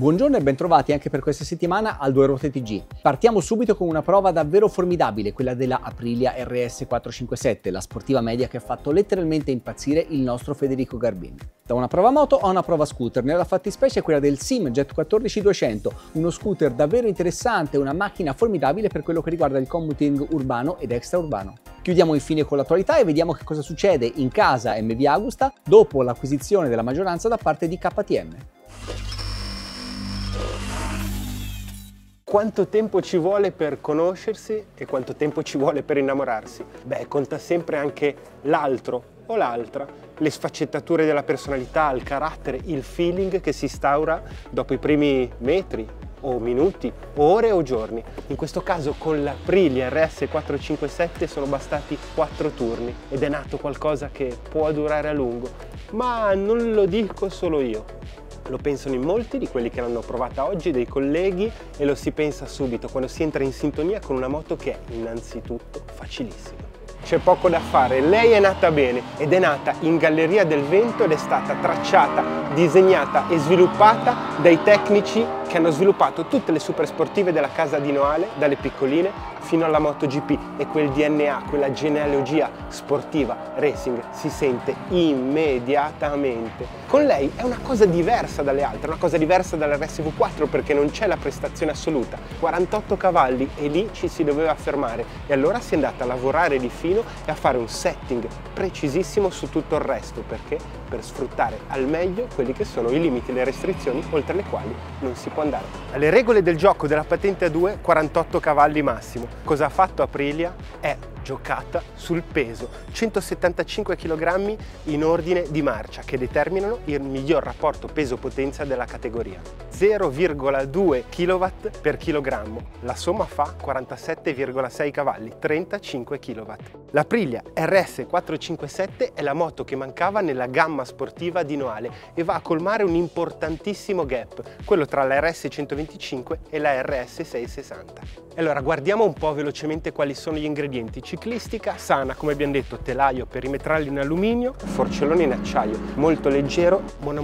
Buongiorno e bentrovati anche per questa settimana al 2 Ruote TG. Partiamo subito con una prova davvero formidabile, quella della Aprilia RS 457, la sportiva media che ha fatto letteralmente impazzire il nostro Federico Garbin. Da una prova moto a una prova scooter, nella fattispecie quella del Sim Jet 14200, uno scooter davvero interessante, una macchina formidabile per quello che riguarda il commuting urbano ed extraurbano. Chiudiamo infine con l'attualità e vediamo che cosa succede in casa MV Agusta dopo l'acquisizione della maggioranza da parte di KTM. Quanto tempo ci vuole per conoscersi e quanto tempo ci vuole per innamorarsi? Beh, conta sempre anche l'altro o l'altra, le sfaccettature della personalità, il carattere, il feeling che si instaura dopo i primi metri o minuti, ore o giorni. In questo caso con l'Aprilia RS 457 sono bastati 4 turni ed è nato qualcosa che può durare a lungo, ma non lo dico solo io lo pensano in molti di quelli che l'hanno provata oggi, dei colleghi e lo si pensa subito quando si entra in sintonia con una moto che è innanzitutto facilissima. C'è poco da fare, lei è nata bene ed è nata in Galleria del Vento ed è stata tracciata, disegnata e sviluppata dai tecnici che hanno sviluppato tutte le super sportive della casa di Noale, dalle piccoline fino alla MotoGP e quel DNA, quella genealogia sportiva, racing, si sente immediatamente. Con lei è una cosa diversa dalle altre, una cosa diversa dall'RSV4 perché non c'è la prestazione assoluta, 48 cavalli e lì ci si doveva fermare e allora si è andata a lavorare di fino e a fare un setting precisissimo su tutto il resto perché per sfruttare al meglio quelli che sono i limiti e le restrizioni oltre le quali non si può andare. Alle regole del gioco della patente A2 48 cavalli massimo. Cosa ha fatto Aprilia? È giocata sul peso, 175 kg in ordine di marcia che determinano il miglior rapporto peso-potenza della categoria. 0,2 kW per chilogrammo, la somma fa 47,6 cavalli, 35 kW. L'Aprilia RS 457 è la moto che mancava nella gamma sportiva di Noale e va a colmare un importantissimo gap, quello tra la RS 125 e la RS 660. Allora guardiamo un po' velocemente quali sono gli ingredienti. Ciclistica sana, come abbiamo detto, telaio perimetrale in alluminio, forcellone in acciaio, molto leggero, buon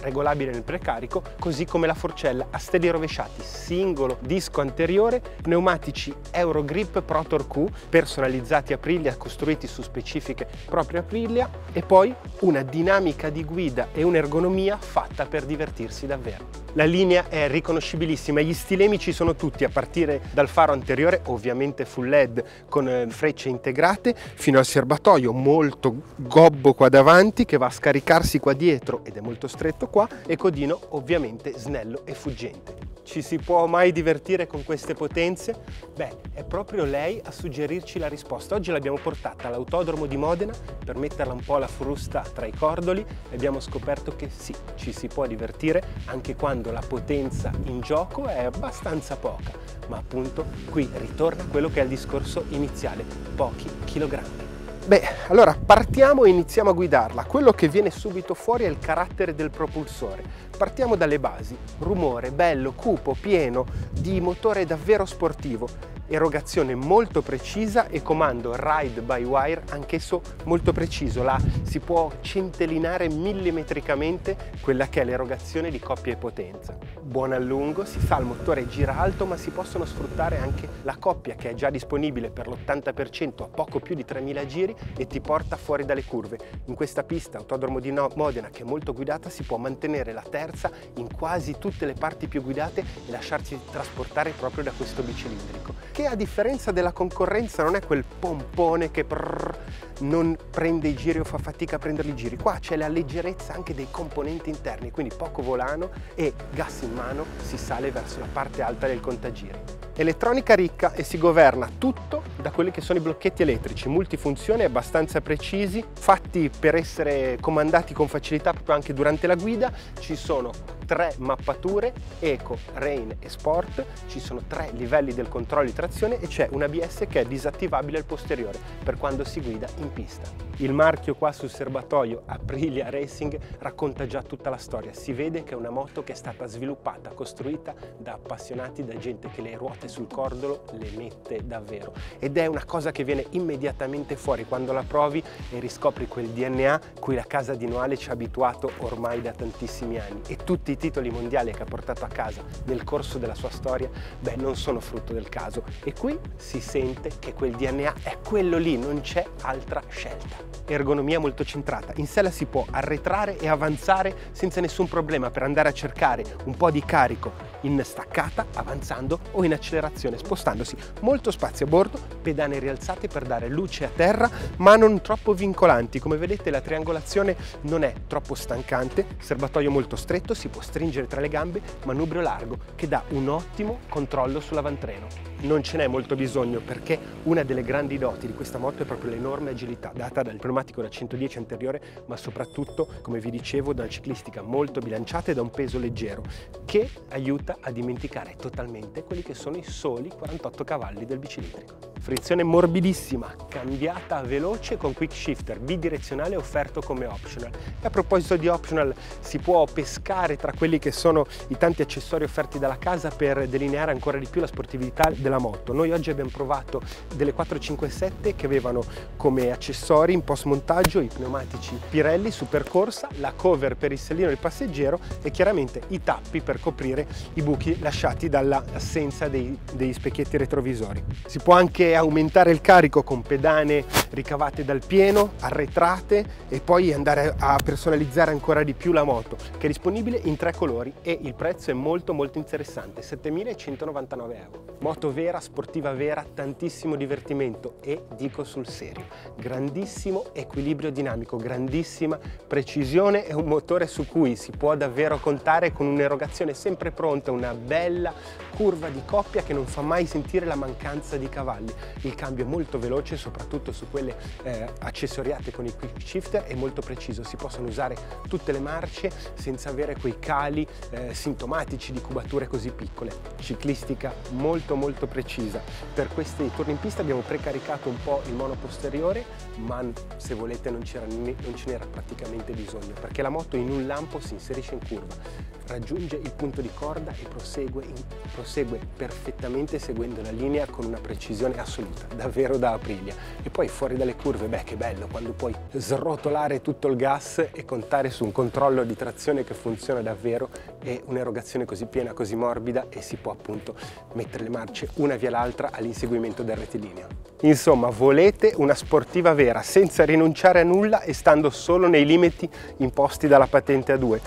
regolabile nel precarico, così come la forcella a steli rovesciati, singolo disco anteriore, pneumatici Eurogrip Protor Q, personalizzati Aprilia, costruiti su specifiche proprio Aprilia, e poi una dinamica di guida e un'ergonomia fatta per divertirsi davvero. La linea è riconoscibilissima, gli stilemi ci sono tutti a partire dal faro anteriore, ovviamente full LED con eh, frecce integrate, fino al serbatoio molto gobbo qua davanti che va a scaricarsi qua dietro ed è molto stretto qua e codino ovviamente snello e fuggente. Ci si può mai divertire con queste potenze? Beh, è proprio lei a suggerirci la risposta. Oggi l'abbiamo portata all'autodromo di Modena per metterla un po' alla frusta tra i cordoli e abbiamo scoperto che sì, ci si può divertire anche quando la potenza in gioco è abbastanza poca. Ma appunto qui ritorna quello che è il discorso iniziale, pochi chilogrammi. Beh, allora partiamo e iniziamo a guidarla. Quello che viene subito fuori è il carattere del propulsore. Partiamo dalle basi. Rumore bello, cupo, pieno, di motore davvero sportivo erogazione molto precisa e comando ride by wire anch'esso molto preciso, là si può centellinare millimetricamente quella che è l'erogazione di coppia e potenza. Buon allungo, si fa il motore gira alto ma si possono sfruttare anche la coppia che è già disponibile per l'80% a poco più di 3000 giri e ti porta fuori dalle curve. In questa pista Autodromo di Modena che è molto guidata si può mantenere la terza in quasi tutte le parti più guidate e lasciarsi trasportare proprio da questo bicilindrico che a differenza della concorrenza non è quel pompone che prrr, non prende i giri o fa fatica a prendere i giri. Qua c'è la leggerezza anche dei componenti interni, quindi poco volano e gas in mano si sale verso la parte alta del contagiri. Elettronica ricca e si governa tutto da quelli che sono i blocchetti elettrici, multifunzione abbastanza precisi, fatti per essere comandati con facilità proprio anche durante la guida. Ci sono tre mappature, Eco, Rain e Sport, ci sono tre livelli del controllo di trazione e c'è un ABS che è disattivabile al posteriore per quando si guida in pista. Il marchio qua sul serbatoio Aprilia Racing racconta già tutta la storia, si vede che è una moto che è stata sviluppata, costruita da appassionati, da gente che le ruote sul cordolo le mette davvero. Ed è una cosa che viene immediatamente fuori. Quando la provi e riscopri quel DNA cui la casa di Noale ci ha abituato ormai da tantissimi anni. E tutti i titoli mondiali che ha portato a casa nel corso della sua storia, beh, non sono frutto del caso. E qui si sente che quel DNA è quello lì, non c'è altra scelta. Ergonomia molto centrata, in sella si può arretrare e avanzare senza nessun problema per andare a cercare un po' di carico in staccata, avanzando o in accelerazione, spostandosi molto spazio a bordo, pedane rialzate per dare luce a terra, ma non troppo vincolanti. Come vedete la triangolazione non è troppo stancante, serbatoio molto stretto, si può stringere tra le gambe, manubrio largo che dà un ottimo controllo sull'avantreno non ce n'è molto bisogno perché una delle grandi doti di questa moto è proprio l'enorme agilità data dal pneumatico da 110 anteriore ma soprattutto come vi dicevo da una ciclistica molto bilanciata e da un peso leggero che aiuta a dimenticare totalmente quelli che sono i soli 48 cavalli del bicilitrico. Frizione morbidissima, cambiata veloce con quick shifter bidirezionale offerto come optional. E a proposito di optional, si può pescare tra quelli che sono i tanti accessori offerti dalla casa per delineare ancora di più la sportività della moto. Noi oggi abbiamo provato delle 457 che avevano come accessori in post montaggio i pneumatici Pirelli su percorsa, la cover per il sellino del passeggero e chiaramente i tappi per coprire i buchi lasciati dall'assenza dei, dei specchietti retrovisori. Si può anche aumentare il carico con pedane ricavate dal pieno, arretrate e poi andare a personalizzare ancora di più la moto che è disponibile in tre colori e il prezzo è molto molto interessante, 7.199 euro. Moto vera, sportiva vera, tantissimo divertimento e dico sul serio, grandissimo equilibrio dinamico, grandissima precisione e un motore su cui si può davvero contare con un'erogazione sempre pronta, una bella curva di coppia che non fa mai sentire la mancanza di cavalli. Il cambio è molto veloce, soprattutto su quelle eh, accessoriate con i quick shifter, è molto preciso, si possono usare tutte le marce senza avere quei cali eh, sintomatici di cubature così piccole. Ciclistica molto molto precisa. Per questi turni in pista abbiamo precaricato un po' il mono posteriore, ma se volete non, non ce n'era praticamente bisogno, perché la moto in un lampo si inserisce in curva, raggiunge il punto di corda e prosegue, in, prosegue perfettamente seguendo la linea con una precisione assoluta, davvero da Aprilia. E poi fuori dalle curve, beh che bello, quando puoi srotolare tutto il gas e contare su un controllo di trazione che funziona davvero e un'erogazione così piena, così morbida e si può appunto mettere le marce una via l'altra all'inseguimento del rettilineo. Insomma, volete una sportiva vera, senza rinunciare a nulla e stando solo nei limiti imposti dalla patente A2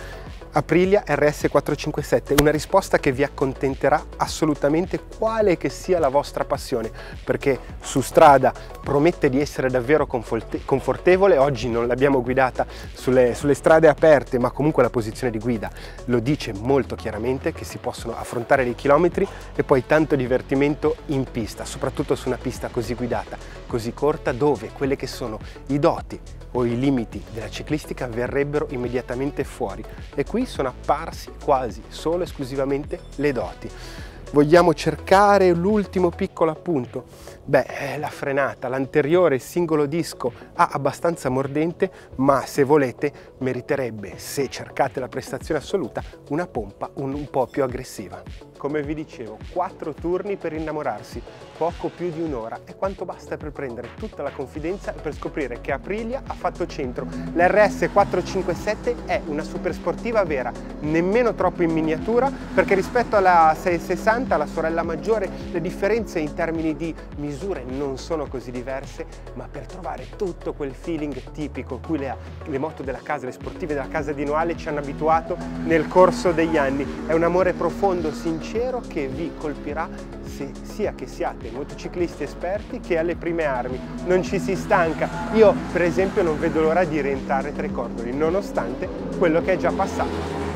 Aprilia RS457, una risposta che vi accontenterà assolutamente quale che sia la vostra passione, perché su strada promette di essere davvero confortevole, oggi non l'abbiamo guidata sulle, sulle strade aperte, ma comunque la posizione di guida. Lo dice molto chiaramente che si possono affrontare dei chilometri e poi tanto divertimento in pista, soprattutto su una pista così guidata, così corta, dove quelle che sono i doti o i limiti della ciclistica verrebbero immediatamente fuori e qui sono apparsi quasi solo esclusivamente le doti. Vogliamo cercare l'ultimo piccolo appunto? Beh, la frenata, l'anteriore singolo disco ha abbastanza mordente, ma se volete meriterebbe, se cercate la prestazione assoluta, una pompa un, un po' più aggressiva. Come vi dicevo, quattro turni per innamorarsi, poco più di un'ora è quanto basta per prendere tutta la confidenza e per scoprire che Aprilia ha fatto centro. L'RS 457 è una super sportiva vera, nemmeno troppo in miniatura, perché rispetto alla 660, la sorella maggiore, le differenze in termini di misure non sono così diverse, ma per trovare tutto quel feeling tipico cui le, le moto della casa, le sportive della casa di Noale ci hanno abituato nel corso degli anni. È un amore profondo, sincero, che vi colpirà se, sia che siate motociclisti esperti che alle prime armi. Non ci si stanca. Io per esempio non vedo l'ora di rientrare tra i cordoli, nonostante quello che è già passato.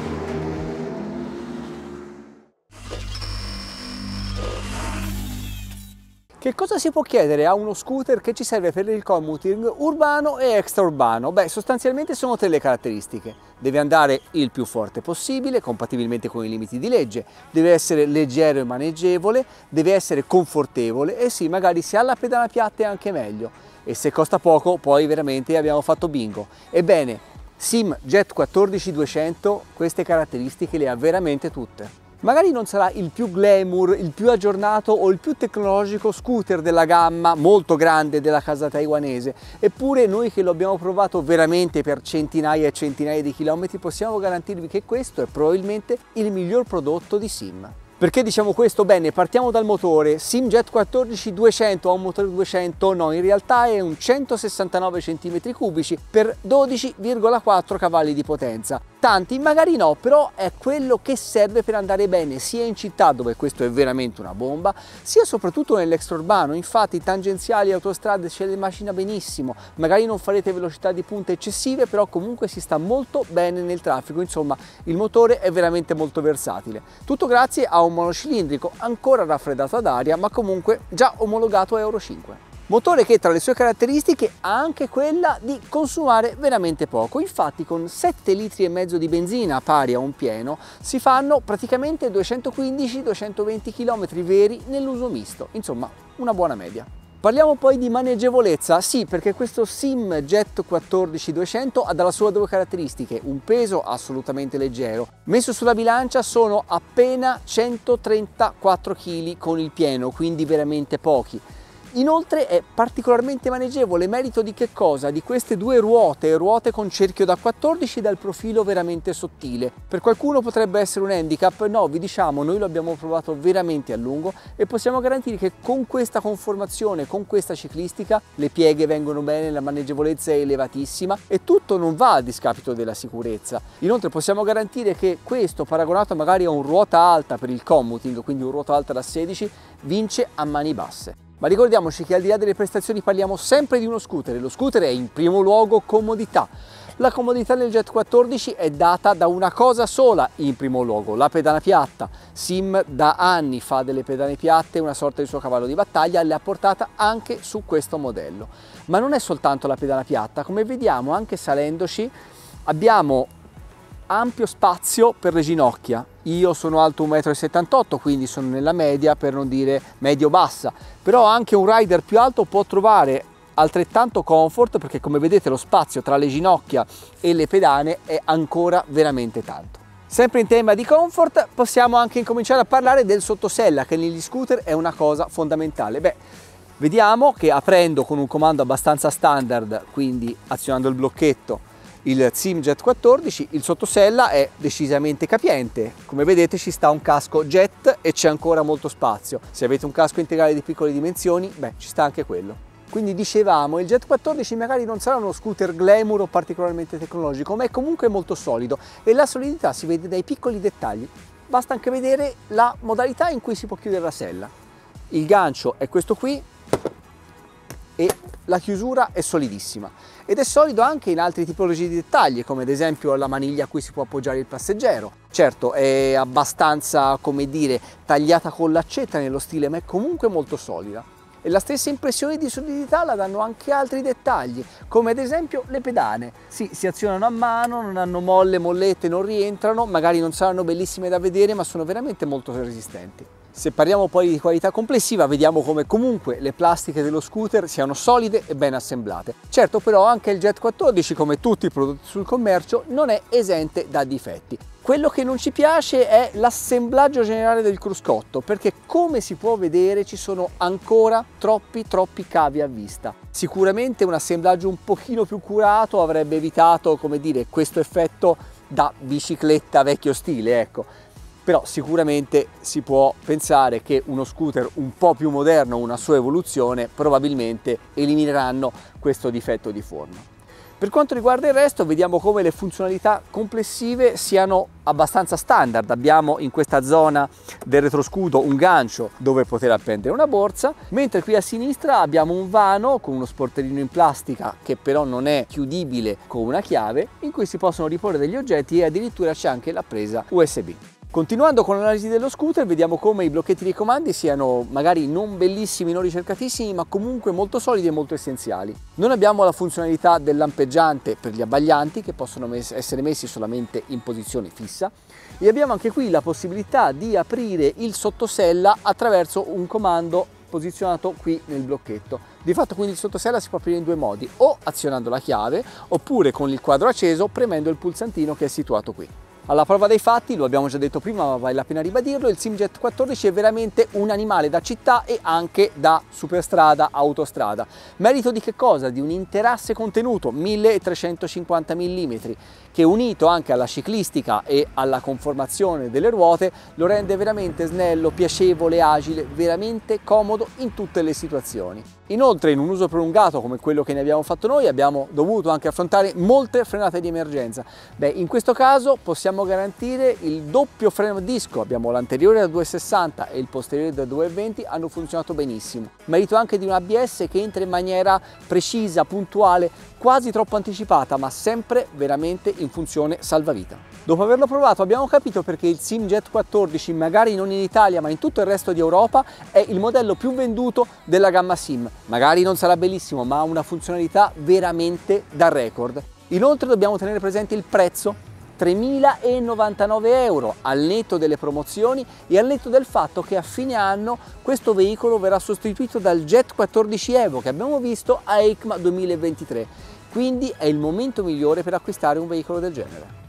Che cosa si può chiedere a uno scooter che ci serve per il commuting urbano e extraurbano? Beh, sostanzialmente sono tre le caratteristiche. Deve andare il più forte possibile, compatibilmente con i limiti di legge, deve essere leggero e maneggevole, deve essere confortevole e sì, magari se ha la pedana piatta è anche meglio. E se costa poco, poi veramente abbiamo fatto bingo. Ebbene, Sim Jet 14200 queste caratteristiche le ha veramente tutte. Magari non sarà il più glamour, il più aggiornato o il più tecnologico scooter della gamma molto grande della casa taiwanese, eppure noi che lo abbiamo provato veramente per centinaia e centinaia di chilometri possiamo garantirvi che questo è probabilmente il miglior prodotto di Sim. Perché diciamo questo? Bene, partiamo dal motore. Simjet 14 200 ha un motore 200? No, in realtà è un 169 cm3 per 12,4 cavalli di potenza. Tanti magari no, però è quello che serve per andare bene sia in città dove questo è veramente una bomba, sia soprattutto nell'extraurbano. Infatti tangenziali autostrade ce le macina benissimo, magari non farete velocità di punta eccessive, però comunque si sta molto bene nel traffico, insomma il motore è veramente molto versatile. Tutto grazie a un monocilindrico ancora raffreddato ad aria, ma comunque già omologato a Euro 5. Motore che tra le sue caratteristiche ha anche quella di consumare veramente poco, infatti con 7 litri e mezzo di benzina pari a un pieno si fanno praticamente 215-220 km veri nell'uso misto, insomma una buona media. Parliamo poi di maneggevolezza, sì perché questo Sim Jet 14200 ha dalla sua due caratteristiche, un peso assolutamente leggero, messo sulla bilancia sono appena 134 kg con il pieno, quindi veramente pochi, Inoltre è particolarmente maneggevole, merito di che cosa? Di queste due ruote, ruote con cerchio da 14 dal profilo veramente sottile. Per qualcuno potrebbe essere un handicap, no, vi diciamo, noi lo abbiamo provato veramente a lungo e possiamo garantire che con questa conformazione, con questa ciclistica, le pieghe vengono bene, la maneggevolezza è elevatissima e tutto non va a discapito della sicurezza. Inoltre possiamo garantire che questo, paragonato magari a un ruota alta per il commuting, quindi un ruota alta da 16, vince a mani basse. Ma ricordiamoci che al di là delle prestazioni parliamo sempre di uno scooter e lo scooter è in primo luogo comodità. La comodità del Jet 14 è data da una cosa sola in primo luogo, la pedana piatta. Sim da anni fa delle pedane piatte una sorta di suo cavallo di battaglia, le ha portata anche su questo modello. Ma non è soltanto la pedana piatta, come vediamo anche salendoci abbiamo ampio spazio per le ginocchia. Io sono alto 1,78 m, quindi sono nella media, per non dire medio-bassa, però anche un rider più alto può trovare altrettanto comfort perché come vedete lo spazio tra le ginocchia e le pedane è ancora veramente tanto. Sempre in tema di comfort possiamo anche incominciare a parlare del sottosella che negli scooter è una cosa fondamentale. Beh, vediamo che aprendo con un comando abbastanza standard, quindi azionando il blocchetto il Simjet 14, il sottosella è decisamente capiente, come vedete ci sta un casco jet e c'è ancora molto spazio, se avete un casco integrale di piccole dimensioni, beh ci sta anche quello. Quindi dicevamo, il Jet 14 magari non sarà uno scooter glamour o particolarmente tecnologico, ma è comunque molto solido e la solidità si vede dai piccoli dettagli. Basta anche vedere la modalità in cui si può chiudere la sella. Il gancio è questo qui e la chiusura è solidissima ed è solido anche in altre tipologie di dettagli come ad esempio la maniglia a cui si può appoggiare il passeggero certo è abbastanza come dire tagliata con l'accetta nello stile ma è comunque molto solida e la stessa impressione di solidità la danno anche altri dettagli, come ad esempio le pedane. Sì, si azionano a mano, non hanno molle, mollette, non rientrano, magari non saranno bellissime da vedere, ma sono veramente molto resistenti. Se parliamo poi di qualità complessiva vediamo come comunque le plastiche dello scooter siano solide e ben assemblate. Certo però anche il Jet 14 come tutti i prodotti sul commercio non è esente da difetti. Quello che non ci piace è l'assemblaggio generale del cruscotto perché come si può vedere ci sono ancora troppi troppi cavi a vista. Sicuramente un assemblaggio un pochino più curato avrebbe evitato come dire questo effetto da bicicletta vecchio stile ecco però sicuramente si può pensare che uno scooter un po' più moderno, una sua evoluzione, probabilmente elimineranno questo difetto di forma. Per quanto riguarda il resto vediamo come le funzionalità complessive siano abbastanza standard. Abbiamo in questa zona del retroscudo un gancio dove poter appendere una borsa, mentre qui a sinistra abbiamo un vano con uno sportellino in plastica che però non è chiudibile con una chiave in cui si possono riporre degli oggetti e addirittura c'è anche la presa USB. Continuando con l'analisi dello scooter vediamo come i blocchetti dei comandi siano magari non bellissimi, non ricercatissimi, ma comunque molto solidi e molto essenziali. Non abbiamo la funzionalità del lampeggiante per gli abbaglianti che possono essere messi solamente in posizione fissa e abbiamo anche qui la possibilità di aprire il sottosella attraverso un comando posizionato qui nel blocchetto. Di fatto quindi il sottosella si può aprire in due modi, o azionando la chiave oppure con il quadro acceso premendo il pulsantino che è situato qui. Alla prova dei fatti, lo abbiamo già detto prima ma vale la pena ribadirlo, il Simjet 14 è veramente un animale da città e anche da superstrada, autostrada. Merito di che cosa? Di un interasse contenuto 1350 mm che unito anche alla ciclistica e alla conformazione delle ruote lo rende veramente snello, piacevole, agile, veramente comodo in tutte le situazioni. Inoltre in un uso prolungato come quello che ne abbiamo fatto noi abbiamo dovuto anche affrontare molte frenate di emergenza. Beh, in questo caso possiamo garantire il doppio freno a disco, abbiamo l'anteriore da 2,60 e il posteriore da 2,20 hanno funzionato benissimo. Merito anche di un ABS che entra in maniera precisa, puntuale, quasi troppo anticipata ma sempre veramente in funzione salvavita. Dopo averlo provato abbiamo capito perché il SimJet 14, magari non in Italia ma in tutto il resto di Europa, è il modello più venduto della gamma Sim. Magari non sarà bellissimo ma ha una funzionalità veramente da record. Inoltre dobbiamo tenere presente il prezzo 3.099 euro al netto delle promozioni e al netto del fatto che a fine anno questo veicolo verrà sostituito dal Jet 14 Evo che abbiamo visto a EICMA 2023. Quindi è il momento migliore per acquistare un veicolo del genere.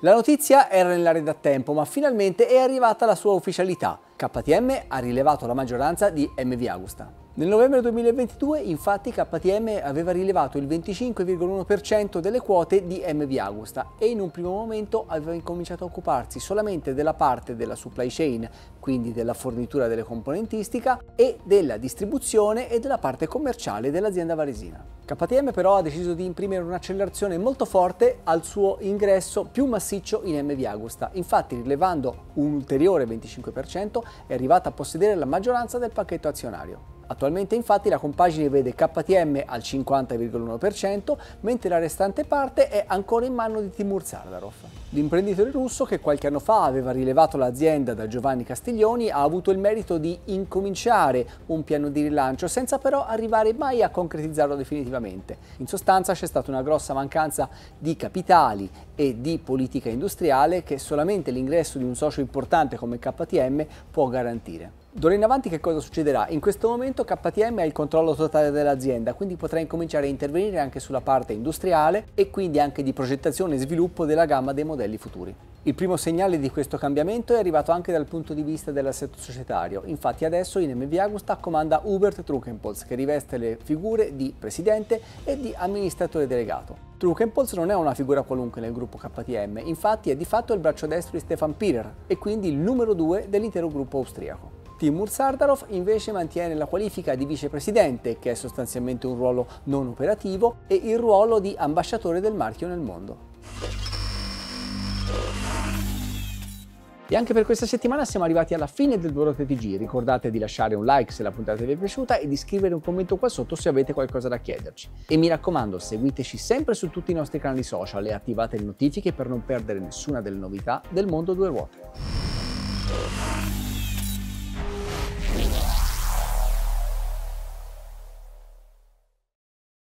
La notizia era nell'area da tempo, ma finalmente è arrivata la sua ufficialità. KTM ha rilevato la maggioranza di MV Agusta. Nel novembre 2022 infatti KTM aveva rilevato il 25,1% delle quote di MV Agusta e in un primo momento aveva incominciato a occuparsi solamente della parte della supply chain, quindi della fornitura delle componentistica e della distribuzione e della parte commerciale dell'azienda varesina. KTM però ha deciso di imprimere un'accelerazione molto forte al suo ingresso più massiccio in MV Agusta, infatti rilevando un ulteriore 25% è arrivata a possedere la maggioranza del pacchetto azionario. Attualmente infatti la compagine vede KTM al 50,1%, mentre la restante parte è ancora in mano di Timur Zardarov. L'imprenditore russo che qualche anno fa aveva rilevato l'azienda da Giovanni Castiglioni ha avuto il merito di incominciare un piano di rilancio senza però arrivare mai a concretizzarlo definitivamente. In sostanza c'è stata una grossa mancanza di capitali e di politica industriale che solamente l'ingresso di un socio importante come KTM può garantire. D'ora in avanti che cosa succederà? In questo momento KTM ha il controllo totale dell'azienda, quindi potrà incominciare a intervenire anche sulla parte industriale e quindi anche di progettazione e sviluppo della gamma dei modelli futuri. Il primo segnale di questo cambiamento è arrivato anche dal punto di vista dell'assetto societario, infatti adesso in MV Agusta comanda Hubert Truckenpols che riveste le figure di presidente e di amministratore delegato. Truckenpols non è una figura qualunque nel gruppo KTM, infatti è di fatto il braccio destro di Stefan Pirer e quindi il numero due dell'intero gruppo austriaco. Timur Sardarov invece mantiene la qualifica di vicepresidente, che è sostanzialmente un ruolo non operativo, e il ruolo di ambasciatore del marchio nel mondo. E anche per questa settimana siamo arrivati alla fine del Duro TTG. Ricordate di lasciare un like se la puntata vi è piaciuta e di scrivere un commento qua sotto se avete qualcosa da chiederci. E mi raccomando, seguiteci sempre su tutti i nostri canali social e attivate le notifiche per non perdere nessuna delle novità del mondo due ruote.